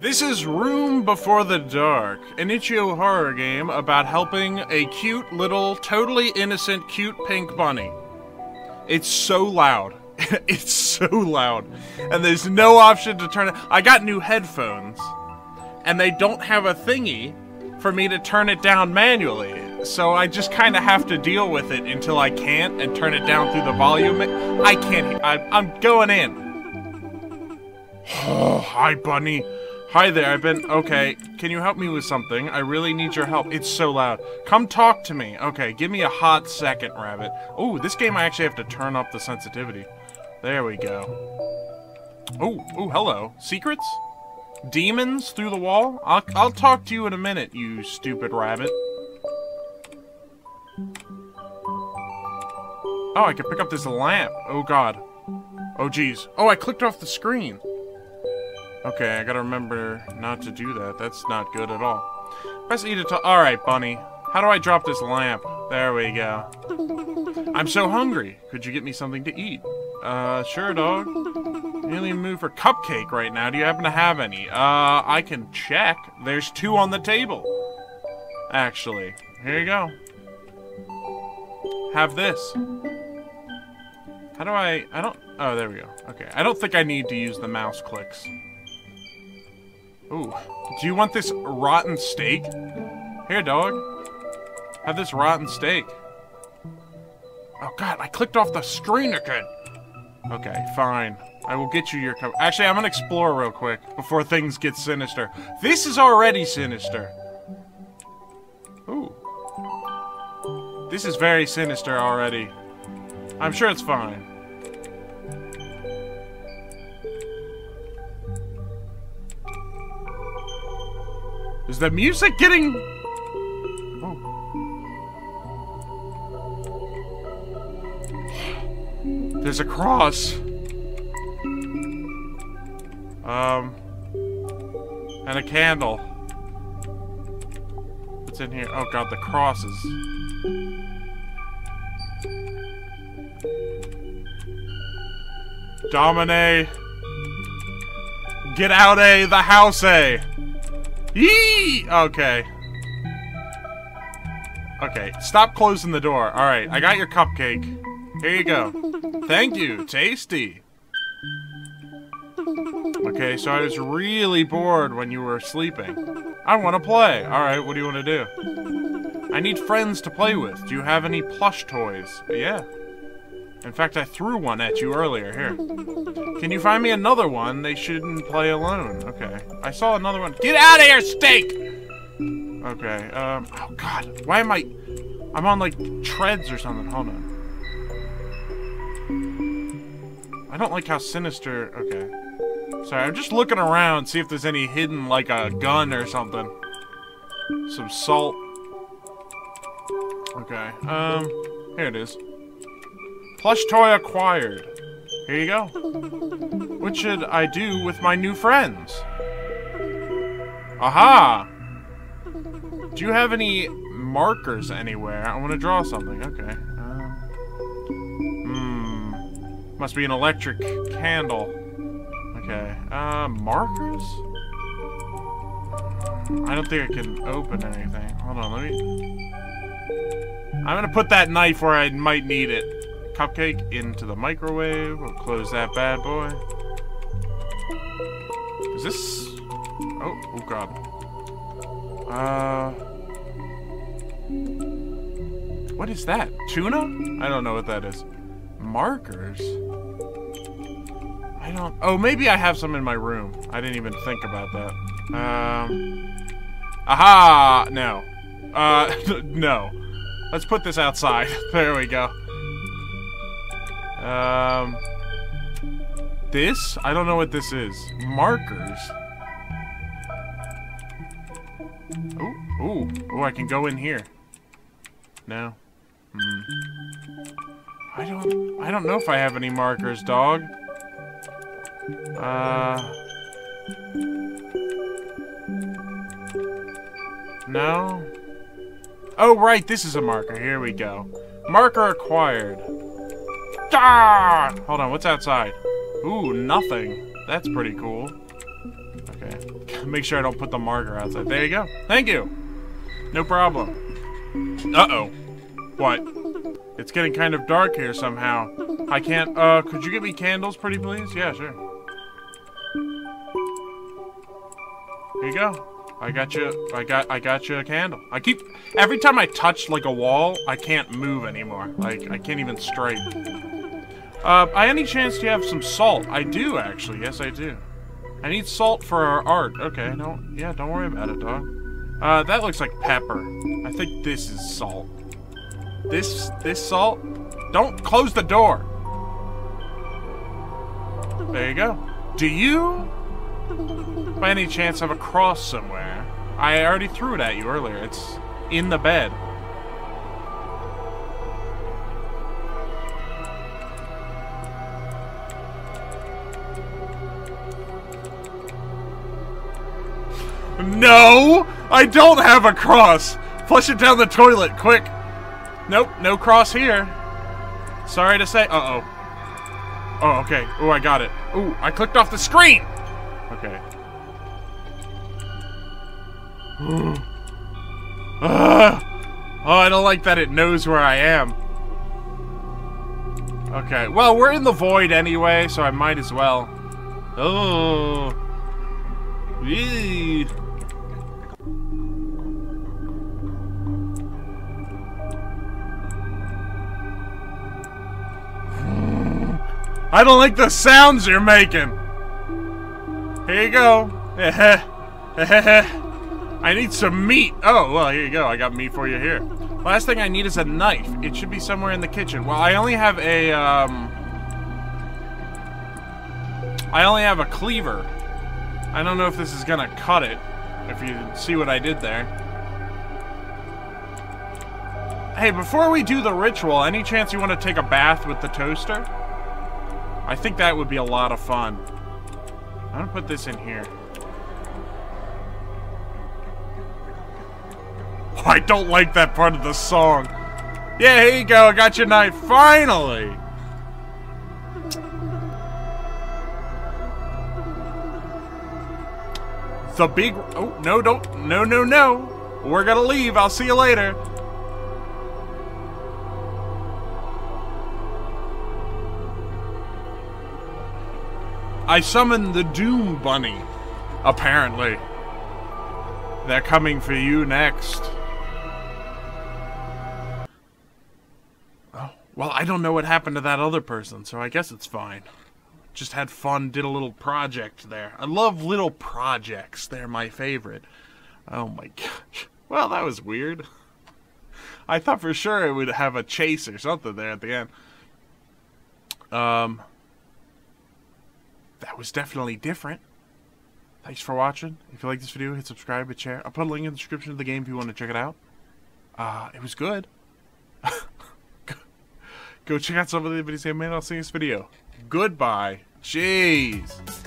This is Room Before the Dark, an itch.io horror game about helping a cute little, totally innocent, cute pink bunny. It's so loud. it's so loud. And there's no option to turn it. I got new headphones, and they don't have a thingy for me to turn it down manually. So I just kind of have to deal with it until I can't and turn it down through the volume. I can't. I, I'm going in. Oh, hi, bunny. Hi there, I've been- okay, can you help me with something? I really need your help. It's so loud. Come talk to me. Okay, give me a hot second, Rabbit. Oh, this game I actually have to turn up the sensitivity. There we go. Oh, oh, hello. Secrets? Demons through the wall? I'll, I'll talk to you in a minute, you stupid rabbit. Oh, I can pick up this lamp. Oh, God. Oh, jeez. Oh, I clicked off the screen. Okay, I gotta remember not to do that. That's not good at all. Press E to talk. Alright, Bunny. How do I drop this lamp? There we go. I'm so hungry. Could you get me something to eat? Uh, sure, dog. Really move for cupcake right now. Do you happen to have any? Uh, I can check. There's two on the table. Actually. Here you go. Have this. How do I... I don't... Oh, there we go. Okay. I don't think I need to use the mouse clicks. Ooh. Do you want this rotten steak? Here, dog. Have this rotten steak. Oh, God. I clicked off the screen again. Okay, fine. I will get you your cup. Actually, I'm gonna explore real quick before things get sinister. This is already sinister. Ooh. This is very sinister already. I'm sure it's fine. Is the music getting... There's a cross. Um... And a candle. What's in here? Oh god, the crosses. Domine! Get out, A! The house, A! Yee! Okay. Okay, stop closing the door. Alright, I got your cupcake. Here you go. Thank you. Tasty. Okay, so I was really bored when you were sleeping. I want to play. Alright, what do you want to do? I need friends to play with. Do you have any plush toys? Yeah. In fact, I threw one at you earlier. Here. Can you find me another one? They shouldn't play alone. Okay. I saw another one. Get out of here, steak! Okay, um, oh god. Why am I... I'm on, like, treads or something. Hold on. I don't like how sinister... Okay. Sorry, I'm just looking around, see if there's any hidden, like, a gun or something. Some salt. Okay, um, here it is. Plush toy acquired. Here you go. What should I do with my new friends? Aha! Do you have any markers anywhere? I want to draw something. Okay. Uh, hmm. Must be an electric candle. Okay. Uh, markers? I don't think I can open anything. Hold on, let me... I'm gonna put that knife where I might need it cupcake into the microwave. We'll close that bad boy. Is this... Oh, oh god. Uh... What is that? Tuna? I don't know what that is. Markers? I don't... Oh, maybe I have some in my room. I didn't even think about that. Um... Aha! No. Uh, no. Let's put this outside. There we go. Um, this? I don't know what this is. Markers. Oh, oh, oh! I can go in here. No. Hmm. I don't. I don't know if I have any markers, dog. Uh. No. Oh, right. This is a marker. Here we go. Marker acquired. Ah! Hold on, what's outside? Ooh, nothing. That's pretty cool. Okay. make sure I don't put the marker outside. There you go. Thank you. No problem. Uh-oh. What? It's getting kind of dark here somehow. I can't, uh, could you get me candles, pretty please? Yeah, sure. Here you go. I got you, I got, I got you a candle. I keep, every time I touch, like, a wall, I can't move anymore. Like, I can't even straight. Uh, by any chance do you have some salt? I do, actually. Yes, I do. I need salt for our art. Okay, no, yeah, don't worry about it, dog. Uh, that looks like pepper. I think this is salt. This, this salt? Don't close the door. There you go. Do you, by any chance, have a cross somewhere? I already threw it at you earlier. It's in the bed. No! I don't have a cross! Flush it down the toilet, quick! Nope, no cross here. Sorry to say. Uh-oh. Oh, okay. Oh, I got it. Oh, I clicked off the screen! Okay. uh, oh, I don't like that it knows where I am. Okay, well, we're in the void anyway, so I might as well. Oh. Eee. I don't like the sounds you're making. Here you go. I need some meat. Oh, well, here you go. I got meat for you here. Last thing I need is a knife. It should be somewhere in the kitchen. Well, I only have a, um... I only have a cleaver. I don't know if this is gonna cut it. If you see what I did there. Hey, before we do the ritual, any chance you want to take a bath with the toaster? I think that would be a lot of fun. I'm gonna put this in here. Oh, I don't like that part of the song. Yeah, here you go. I got your knife. Finally! The big... Oh, no, don't... No, no, no. We're gonna leave. I'll see you later. I summoned the Doom Bunny, apparently. They're coming for you next. Oh, well, I don't know what happened to that other person, so I guess it's fine. Just had fun, did a little project there. I love little projects. They're my favorite. Oh my gosh. Well, that was weird. I thought for sure it would have a chase or something there at the end. Um, that was definitely different. Thanks for watching. If you like this video, hit subscribe, hit share. I'll put a link in the description of the game if you want to check it out. Uh, it was good. Go check out some of the videos I made. I'll see you in this video. Goodbye. Jeez.